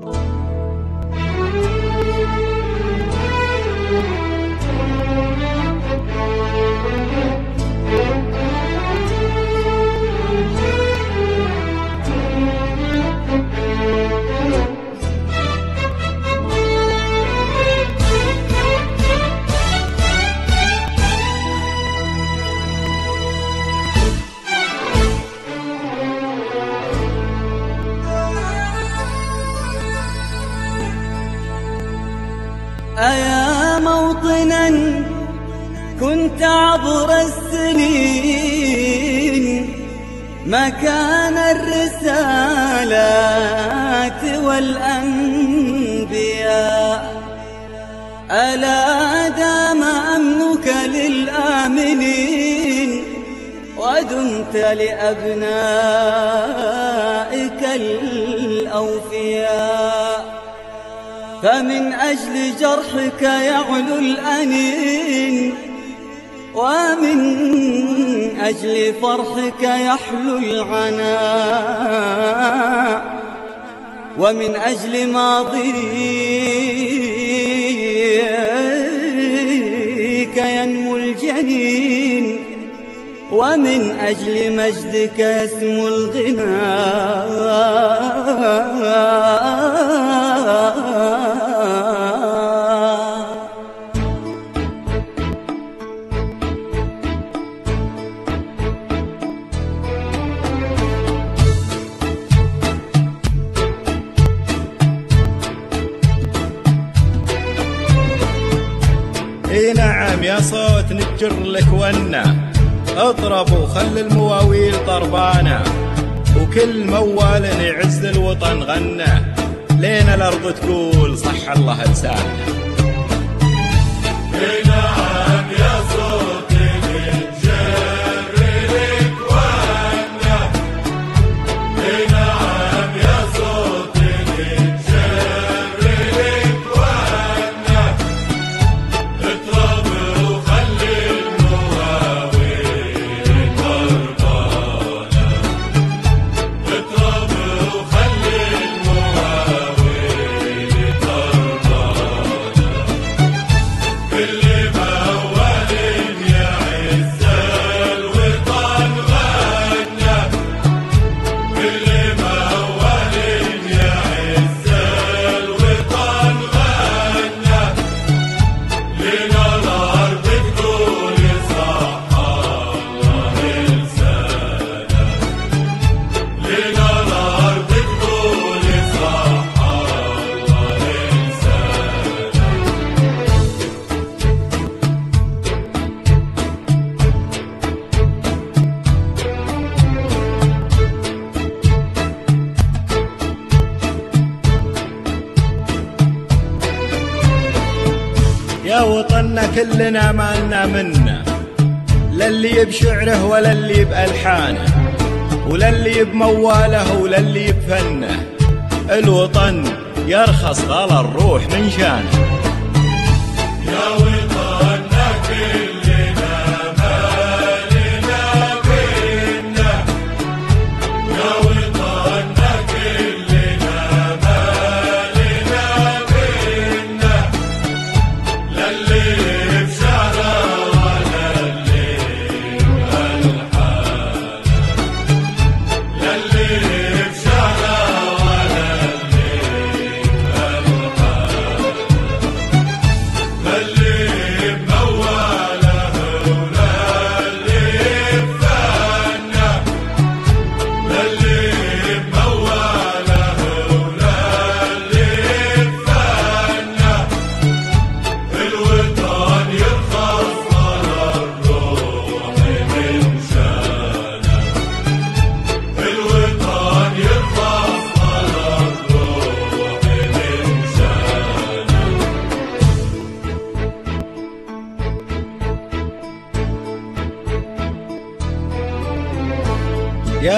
嗯。أيا موطنا كنت عبر السنين. مكان الرسالات والأنبياء. ألا دام أمنك للآمنين؟ ودمت لأبنائك الأوفياء. فمن أجل جرحك يعلو الأنين ومن أجل فرحك يحلو العناء. ومن أجل ماضيك ينمو الجنين. ومن أجل مجدك يسمو الغناء إي نعم يا صوت نجر لك ونا اضرب وخل المواويل طربانة وكل موال يعز الوطن غنى. لين الأرض تقول صح الله لسانه. يا وطننا كلنا ما لنا منا للي بشعره ولا اللي بألحانه. ولا اللي بمواله ولا اللي بفنه. الوطن يرخص غلا الروح من شانه. يا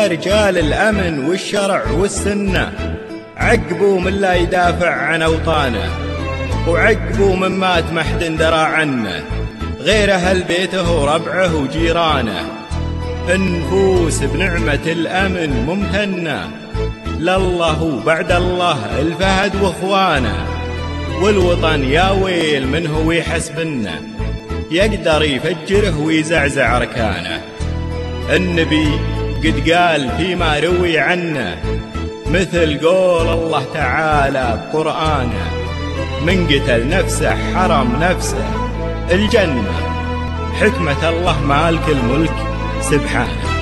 رجال الأمن والشرع والسنة. عقبوا من لا يدافع عن أوطانه وعقبوا من مات محد درى عنه. غير أهل بيته وربعه وجيرانه. النفوس بنعمة الأمن ممتنة. لله وبعد الله الفهد وإخوانه. والوطن يا ويل من هو يحسبنا يقدر يفجره ويزعزع أركانه. النبي قد قال فيما روي عنه مثل قول الله تعالى بقرآنه من قتل نفسه حرم نفسه الجنة حكمة الله مالك الملك سبحانه.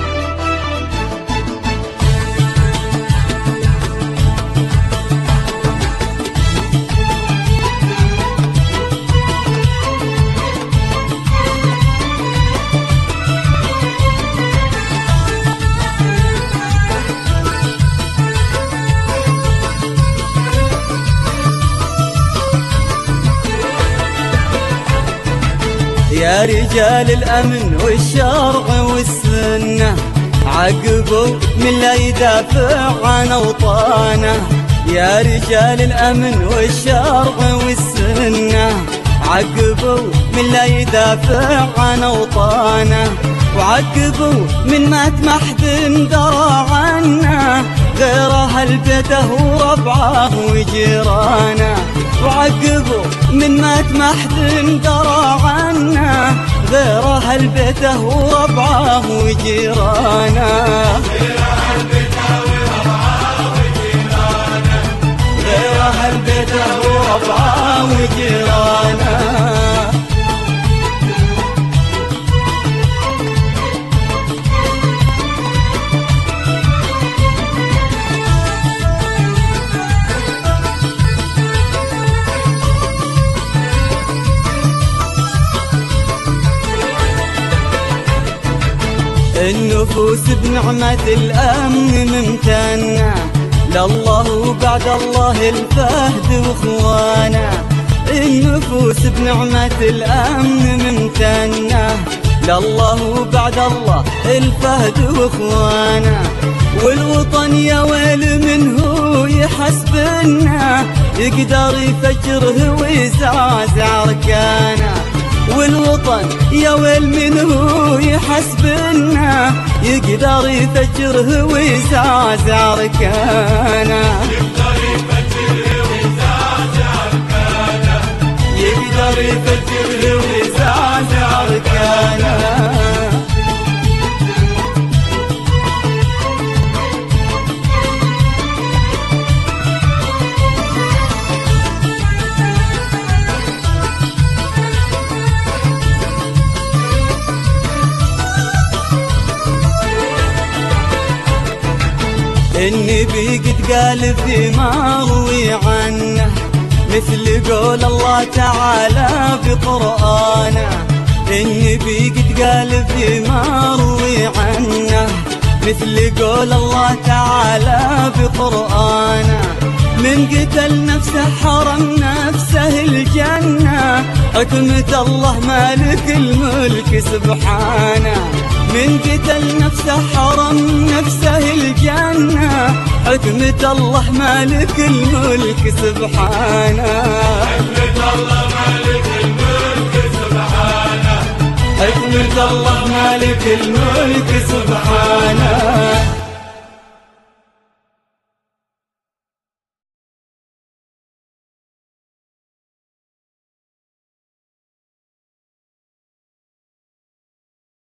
يا رجال الأمن والشرع والسنة عقبوا من لا يدافع عن أوطانه. يا رجال الأمن والشرع والسنة عقبوا من لا يدافع عن أوطانه. وعقبوا من مات ما حد درى عنه. غير أهل بيته وربعه وجيرانه. وعقبوا من مات ما حد درى عنه. غير أهل بيته وربعه وجيرانه. النفوس بنعمة الأمن ممتنة لله وبعد الله الفهد واخوانا النفوس بنعمة الأمن ممتنة لله وبعد الله الفهد واخوانا والوطن يا ويل منه يحسبنا. يقدر يفجره ويزعزع ركانه والوطن يا ويل منه يحسبنا يقدر يفجره ويزعزع ركانه النبي قد قال في مروي عنه مثل قول الله تعالى في قرآنه النبي قد قال في مروي عنه مثل قول الله تعالى في قرآنه من قتل نفسه حرم نفسه الجنة حكمة الله مالك الملك سبحانه. من قتل نفسه حرم نفسه الجنة. حكمة الله مالك الملك سبحانه. حكمة الله مالك الملك سبحانه. حكمة الله مالك الملك سبحانه.